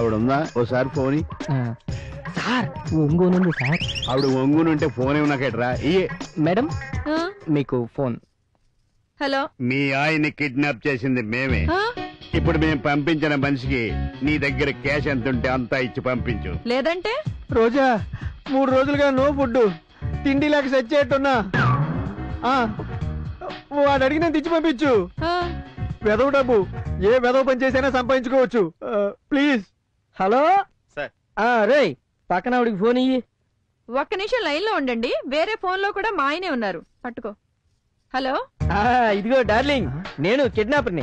ఆవిడ ఉందా ఓసారి ఫోన్. Sir ఒంగోనుంది sir. ఆవిడ ఒంగునుంటే ఫోన్ ఇవ్వనాకేట్రా ఇయ్యే మేడం ఆ? మీకు ఫోన్. హలో. మీ ఆయన్ని కిడ్నాప్ చేసింది మేమే. ఆ? ఇప్పుడు మేము పంపించిన మనిషికి నీ దగ్గర క్యాష్ ఎంత ఉంటే అంతా ఇచ్చి పంపించు. లేదంటే? రోజా మూడు రోజులుగా నో ఫుడ్ తిండి లేక సచ్చేట్టున్నా. ఆ, వాడు అడిగిన తెచ్చి పంపించు. ఆ, వెదవ డబ్బు. ఏ వెదవ పని చేసైనా సంపాదించుకోవచ్చు. ఆ, ప్లీజ్. హలో? సార్. రే పక్కన ఆవిడికి ఫోన్ ఇయ్యి. ఒక్క నిమిషం లైన్లో ఉండండి. వేరే ఫోన్లో కూడా మా ఆయనే ఉన్నారు. పట్టుకో. హలో? ఆ, ఇదిగో డార్లింగ్. నేను కిడ్నాపర్ని.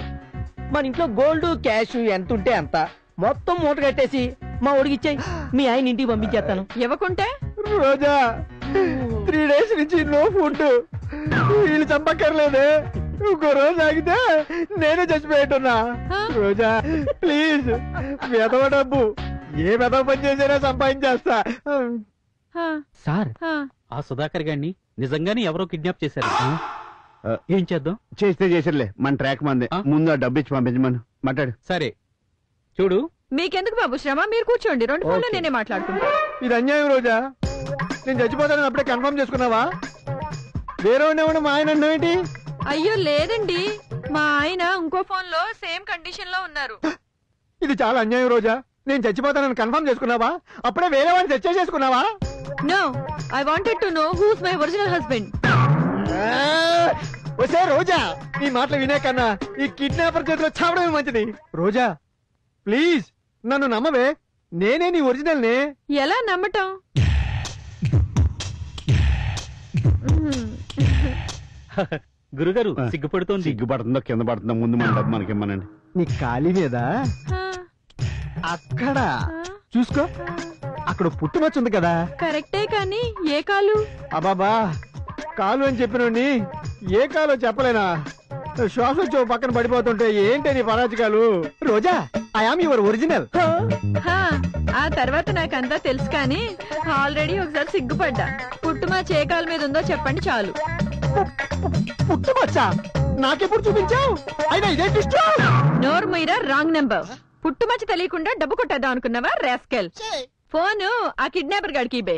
మన ఇంట్లో గోల్డ్ క్యాష్ ఎంత ఉంటే అంత. మొత్తం మూట కట్టేసి మా ఒడికి ఇచ్చేయి. మీ ఆయన ఇంటికి పంపించేస్తాను. ఇవ్వకుంటే? రోజా త్రీ డేస్ నుంచి నో ఫుడ్ వీళ్ళు చంపక్కర్లేదే. ఇంకో రోజు ఆగితే నేనే చచ్చిపోయేట్టున్నా? రోజా ప్లీజ్ వెదవ డబ్బు. ఏ వెదవ పని చేసినా సంపాదించేస్తా. సార్ ఆ. సుధాకర్ గారిని నిజంగానే ఎవరో కిడ్నాప్ చేశారు. ఏం చేద్దాం? చేస్తే చేసిర్లే మన ట్రాక్ మందే? ముందు ఆ డబ్బు ఇచ్చి పంపించమను. మాట్లాడు. సరే. చూడు. మీకెందుకు బాబు శ్రమ? మీరు కూర్చోండి రెండు ఫోన్లు. నేనే మాట్లాడుకుంటా. ఇది అన్యాయం రోజా. నేను చచ్చిపోతానని అప్పుడే కన్ఫర్మ్ చేసుకున్నావా? వేరే ఉండేవాడు మా ఆయన అన్నావేంటి? అయ్యో లేదండి. మా ఆయన ఇంకో ఫోన్లో సేమ్ కండిషన్లో ఉన్నారు. ఇది చాలా అన్యాయం రోజా. నేను చచ్చిపోతానని కన్ఫర్మ్ చేసుకున్నావా? అప్పుడే వేరే వాడిని చర్చ చేసుకున్నావా no I wanted to know who's my original husband వసే రోజా. ఈ మాటలు వినే కన్నా ఈ కిడ్నాపర్ చేతిలో చావడమే మంచిది. రోజా ప్లీజ్ నన్ను నమ్మవే. నేనే నీ ఒరిజినల్ నే ఎలా నమ్మటం? గురుగారు. సిగ్గుపడుతోంది. సిగ్గుపడుతుందో కింద పడుతుందో ముందు మన డబ్బు మనకి ఇమ్మనండి. నీ ఖాళీ మీద ఆ, అక్కడ చూసుకో. అక్కడ పుట్టుమచ్చు ఉంది కదా. కరెక్టే కానీ ఏ కాలు? అబాబా కాలు అని చెప్పినోడిని ఏ కాలో చెప్పలేనా? శ్వాస పక్కన పడిపోతుంటే ఏంటి నీ పరాజకాలు Roja I am your original హా, ఆ తర్వాత నాకంతా తెలుసు కానీ ఆల్రెడీ ఒకసారి సిగ్గుపడ్డా. పుట్టుమా చే కాలు మీద ఉందో చెప్పండి చాలు. పుట్టుమచ్చా? నాకెప్పుడు చూపించావు? అయినా ఇదే ట్విస్ట్ నోరు మీరా రాంగ్ నెంబర్ పుట్టుమచ్చ తెలియకుండా డబ్బు కొట్టేద్దాం అనుకున్నావా రాస్కెల్ ఫోను ఆ కిడ్నాపర్ గాడికి ఇబే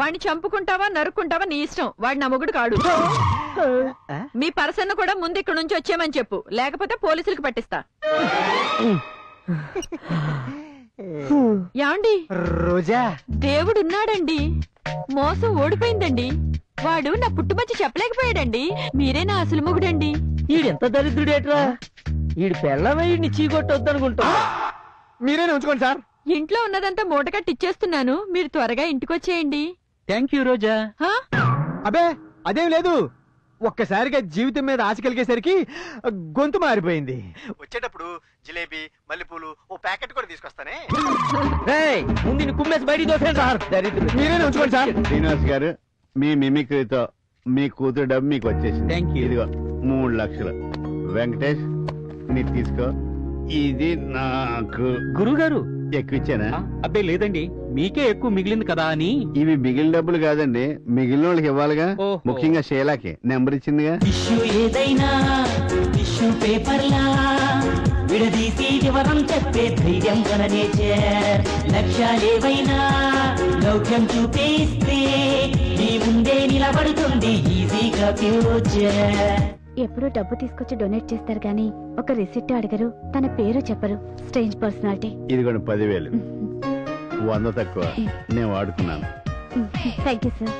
వాడిని చంపుకుంటావా నరుక్కుంటావా నీ ఇష్టం. వాడి నా మొగుడు కాడు. మీ పర్సన్ కూడా ముందు ఇక్కడ నుంచి వచ్చేయమని చెప్పు. లేకపోతే పోలీసులకు పట్టిస్తా. యాండి రోజా? దేవుడున్నాడండి. మోసం ఓడిపోయిందండి. వాడు నా పుట్టుమచ్చి చెప్పలేకపోయాడండి. మీరే నా అసలు మొగుడండి. ఈడెంత దరిద్రుడేట్రా? ఈడు పెళ్ళమే ఈడిని చీకొట్టొద్దనుకుంటా మీరేనే ఉంచుకోండి సార్. ఇంట్లో ఉన్నదంతా మూట కట్టిచ్చేస్తున్నాను మీరు త్వరగా ఇంటికొచ్చేయండి. థ్యాంక్ యూ రోజా. హా? అబే అదేం లేదు. ఒక్కసారిగా జీవితం మీద ఆశ కలిగేసరికి గొంతు మారిపోయింది. వచ్చేటప్పుడు జిలేబీ మల్లెపూలు ఓ ప్యాకెట్ కూడా తీసుకొస్తానే? ముందు కుమ్మేసి బయటికి సార్. ఉంచుకోండి సార్. శ్రీనివాస్ గారు మీ మిమిక్రీతో మీ కూతురు డబ్బు మీకు వచ్చేసింది. Thank you. ఇదిగో మూడు లక్షలు. వెంకటేష్ మీరు తీసుకో. ఇది నాకు. గురుగారు ఎక్కువ ఇచ్చానా? అబ్బే లేదండి. మీకే ఎక్కువ మిగిలింది కదా అని. ఇవి మిగిలిన డబ్బులు కాదండి. మిగిలిన వాళ్ళకి ఇవ్వాలిగా. ఓహో. ముఖ్యంగా షేలాకి. నెంబర్ ఇచ్చిందిగా. టిష్యూ ఏదైనా టిష్యూ పేపర్లా విడదీసి వివరం చెప్పే ధైర్యం గల నేచర్ లక్ష్యాలేవైనా లౌక్యం చూపిస్తే నీ ముందే నిలబడుతుంది ఈజీగా ఫ్యూచర్ ఎప్పుడూ డబ్బు తీసుకొచ్చి డొనేట్ చేస్తారు కానీ ఒక రిసిప్ట్ అడగరు తన పేరు చెప్పరు. Strange personality. ఇదిగోండి పదివేలు. వంద తక్కువ. నేను వాడుకున్నాను. Thank you sir.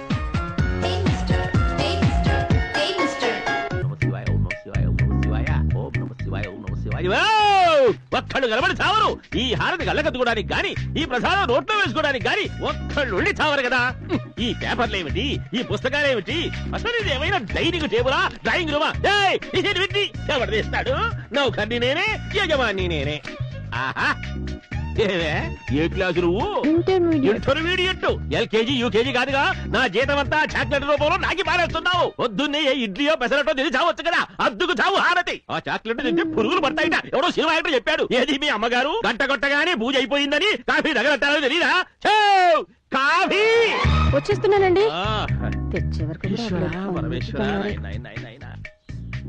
ఒక్కళ్ళు కలబడి చావరు. ఈ హారతి కళ్ళకద్దుకోవడానికి గాని ఈ ప్రసాదం నోట్లో వేసుకోవడానికి గాని ఒక్కళ్ళు ఉండి చావరు కదా. ఈ పేపర్లు ఏమిటి? ఈ పుస్తకాలు ఏమిటి? అసలు ఇది ఏమైనా డైనింగ్ టేబులా? డ్రాయింగ్ రూమా? ఏయ్, ఇది విద్ది ఎవరు తీస్తాడు? నౌకర్ని నేనే? యజమాని నేనే. ఆహా ఏవే ఏ క్లాసు నువ్వు? ఇంటర్మీడియట్ ఇంటర్మీడియట్ ఎల్కేజీ యూకేజీ కాదుగా. నా జీతం అంతా చాక్లెట్ రూపంలో నాకి పారేస్తున్నావు. పొద్దున్నే ఏ ఇడ్లీయో పెసరటో తిని చావచ్చు కదా. అద్దుకు చావు హారతి. ఆ చాక్లెట్ తింటే పురుగులు పడతాయిట. ఎవడో సినిమా యాక్టర్ చెప్పాడు. ఏది మీ అమ్మగారు? గంట కొట్టగానే పూజ అయిపోయిందని కాఫీ దగ్గర తెలీదా! కాఫీ! వచ్చేస్తున్నానండి. తెచ్చే వరకు. పరమేశ్వరా,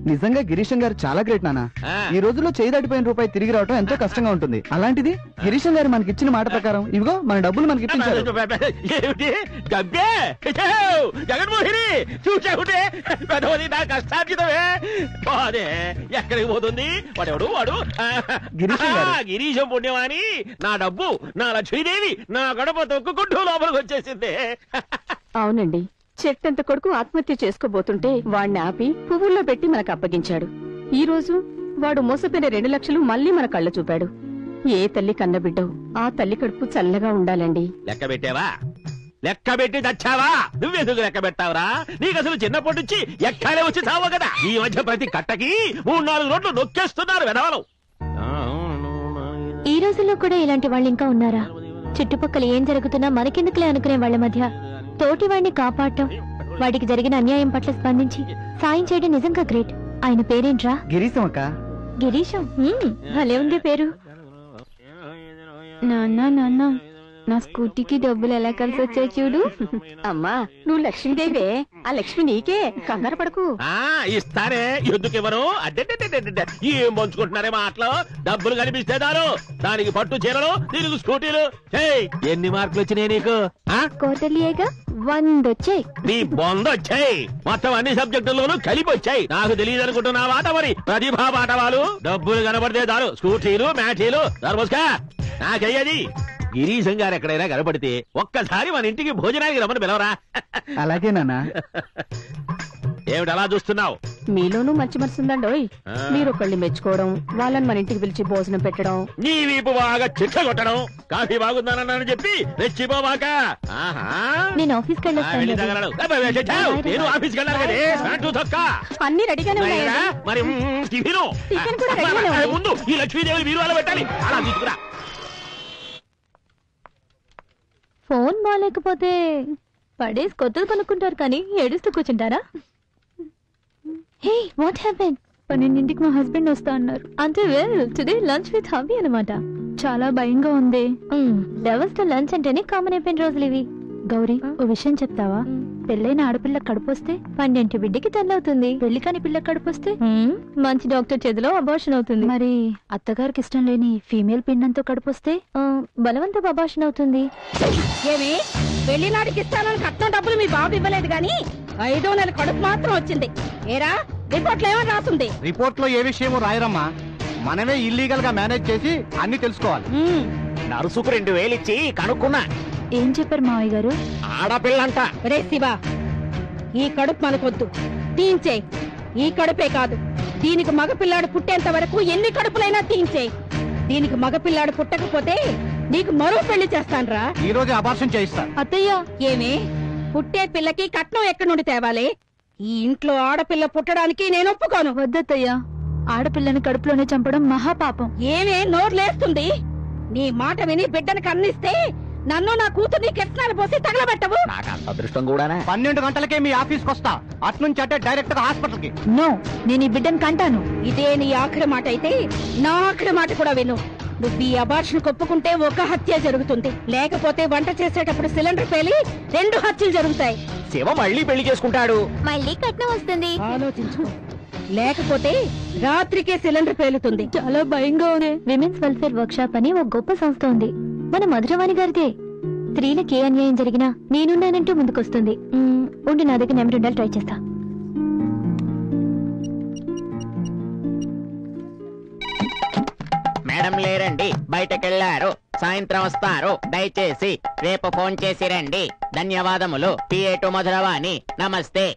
నిజంగా గిరీశం గారు చాలా గ్రేట్ నాన్న ఆ. ఈ రోజుల్లో చేయి దాటిపోయిన రూపాయి తిరిగి రావడం ఎంతో కష్టంగా ఉంటుంది. అలాంటిది గిరీశం గారు మనకి ఇచ్చిన మాట ప్రకారం ఇవిగో మన డబ్బులు మనకి ఇప్పించారు ఏమిటి గబ్బే జగన్మోహిని చూసావుటే పెదవది నా కష్టార్జితమే. ఎక్కడికి పోతుంది? వాడెవడు? వాడు ఆ, గిరీశం గారు. ఆ, గిరీశం పుణ్యమాని నా డబ్బు నా లక్ష్మీదేవి నా గడప తొక్కుకుంటూ లోపలికి వచ్చేసింది. అవునండి. చెట్టంత కొడుకు ఆత్మహత్య చేసుకోబోతుంటే వాణ్ణి ఆపి పువ్వుల్లో పెట్టి మనకు అప్పగించాడు. ఈ రోజు వాడు మోసపోయిన రెండు లక్షలు మళ్ళీ మన కళ్ళ చూపాడు. ఏ తల్లి కన్నబిడ్డో ఆ తల్లి కడుపు చల్లగా ఉండాలండి. లెక్క పెట్టావా? లెక్క పెట్టి చచ్చావా? నువ్వెందుకు లెక్క పెట్టావురా? నీకు అసలు చిన్నప్పటి నుంచి ఎక్కాలే వచ్చి చావు కదా? ఈ మధ్య ప్రతి కట్టకి మూడు నాలుగు రోడ్లు నొక్కేస్తున్నారు వెనవలం ఈ రోజుల్లో కూడా ఇలాంటి వాళ్ళు ఇంకా ఉన్నారా? చుట్టుపక్కల ఏం జరుగుతున్నా మనకెందుకులే అనుకునే వాళ్ళ మధ్య? తోటి వాడిని కాపాడటం వాడికి జరిగిన అన్యాయం పట్ల స్పందించి సాయం చేయడం నిజంగా గ్రేట్. ఆయన పేరేంట్రా? గిరీశం అక్క గిరీశం? హ్మ్, భలే ఉంది పేరు. నాన్న నాన్న నా స్కూటీకి డబ్బులు ఎలా కలిసి వచ్చాయి చూడు. అమ్మా నువ్వు లక్ష్మీదేవే ఆ లక్ష్మి నీకే కంగారు పడకు. ఆ ఇస్తారే ఎందుకు ఇవ్వరు అడ్డెడ్డెడ్డెడ్డెడ్డె. ఏం పంచుకుంటున్నారే మాటలు? డబ్బులు కనిపిస్తే దారు దానికి పట్టు చీరలు దీనికి స్కూటీలు. ఏయ్, ఎన్ని మార్కులు వచ్చినాయి నీకు? ఆ? కోటలియేగా? వంద వచ్చాయి నీ బొంద వచ్చాయి మొత్తం అన్ని సబ్జెక్టుల్లోనూ కలిపి వచ్చాయి. నాకు తెలియదు అనుకుంటున్నా వాట మరి ప్రతిభా పాఠవాలు? డబ్బులు కనబడితే దారు స్కూటీలు మ్యాటీలు దర్మస్కా నాకయ్యది. గిరీశం గారు ఎక్కడైనా కనపడితే ఒక్కసారి మన ఇంటికి భోజనానికి రమ్మని పిలవరా. అలాగే నాన్న. ఏమిటి అలా చూస్తున్నావు? మీలోనూ మంచి మనసు ఉందండోయ్. మీరు ఒకళ్ళని మెచ్చుకోవడం వాళ్ళని మన ఇంటికి పిలిచి భోజనం పెట్టడం. నీ వీపు బాగా చిట్ట కొట్టడం కాఫీ బాగుందనని చెప్పి రెచ్చిపోవాక ఆహా. నేను ఆఫీస్కి ఆ, వెళ్ళి వెళ్ళొస్తాను తగలడు. అబ్బే, చచ్చావు. నేను ప్యాంటు చొక్కా అన్ని రెడీగానే మరిరా? ఉన్నాయండి. మరి మ్మ్, టిఫిను. టిఫిన్ కూడా అబ్బా, రెడీగానే ఉంది. ముందు ఈ లక్ష్మీదేవి మీరు అలా పెట్టాలి. అలా తీసుకురా. ఫోన్ బాగాలేకపోతే పడేసి కొత్తది కొనుక్కుంటారు కానీ ఏడుస్తూ కూర్చుంటారా? హే వాట్ హ్యాపెన్ పన్నెండింటికి మా హస్బెండ్ వస్తా అన్నారు. అంటే well today lunch with hubby అనమాట చాలా భయంగా ఉంది. లెవెల్స్తో లంచ్ అంటేనే కామన్ అయిపోయిన రోజులు ఇవి. గౌరీ ఓ విషయం చెప్తావా? పెళ్ళైన ఆడపిల్ల కడుపొస్తే పన్నెంటి బిడ్డకి తల్లవుతుంది. పెళ్ళి కాని పిల్ల కడుపొస్తే? మంచి డాక్టర్ చేతిలో అబార్షన్ అవుతుంది. మరి అత్తగారికి ఇష్టం లేని ఫీమేల్ పిండంతో కడుపొస్తే? ఆ, బలవంత అబార్షన్ అవుతుంది. ఏమి? పెళ్ళినాటికి ఇస్తానని కట్నం డబ్బులు మీ బాబు ఇవ్వలేదు గాని ఐదో నెల కడుపు మాత్రం వచ్చింది. ఏరా రిపోర్ట్లో ఏమని రాస్తుంది రిపోర్ట్లో ఏ విషయమో రాయరమ్మా. మనమే ఇల్లీగల్గా మేనేజ్ చేసి అన్ని తెలుసుకోవాలి. నరుసుకు రెండు వేలు ఇచ్చి కనుక్కున్నా. ఏం చెప్పారు మావయ్య గారు? ఆడపిల్లంట. రే శివ ఈ కడుపు మనకొద్దు. తీయించే ఈ కడుపే కాదు. దీనికి మగపిల్లాడు పుట్టేంత వరకు ఎన్ని కడుపులైనా తీయించే దీనికి మగపిల్లాడు పుట్టకపోతే నీకు మరో పెళ్ళి చేస్తాన్రా. ఈ రోజే అబార్షన్ చేయిస్తా. అత్తయ్య. ఏమి? పుట్టే పిల్లకి కట్నం ఎక్కడి నుండి తేవాలి? ఈ ఇంట్లో ఆడపిల్ల పుట్టడానికి నేను ఒప్పుకోను. వద్దత్తయ్య. ఆడపిల్లని కడుపులోనే చంపడం మహాపాపం. ఏమే నోర్లేస్తుంది నీ మాట విని బిడ్డను కన్నిస్తే నన్ను నా కూతుర్ని కెట్నాలు పోసి తగలబెట్టవు. నాకు అంత అదృష్టం కూడానా? పన్నెండు గంటలకే మీ ఆఫీస్కి వస్తా. అట్నుంచి అంటే డైరెక్ట్గా హాస్పిటల్కి నో నేను ఈ బిడ్డను కంటాను. ఇదే నీ ఆఖరి మాట అయితే నా ఆఖరి మాట కూడా విను. నువ్వు ఈ అబార్షన్ ఒప్పుకుంటే ఒక హత్య జరుగుతుంది. లేకపోతే వంట చేసేటప్పుడు సిలిండర్ పేలి రెండు హత్యలు జరుగుతాయి. శివ మళ్ళీ పెళ్ళి చేసుకుంటాడు. మళ్ళీ కట్నం వస్తుంది. ఆలోచించు. లేకపోతే రాత్రికే సిలిండర్ పేలుతుంది. చాలా భయంగా ఉంది. విమెన్స్ వెల్ఫేర్ వర్క్ షాప్ అని ఒక గొప్ప సంస్థ ఉంది. మన మధురవాణి గారిదే. స్త్రీలకు ఏ అన్యాయం జరిగినా నేనున్నానంటూ ముందుకొస్తుంది. ఉండు నా దగ్గర నెంబర్ ఉండాలి ట్రై చేస్తా. రండి బయటకెళ్ళారు సాయంత్రం వస్తారు. దయచేసి రేపు ఫోన్ చేసి రండి. ధన్యవాదములు. పిఏటు మధురవాణి. నమస్తే.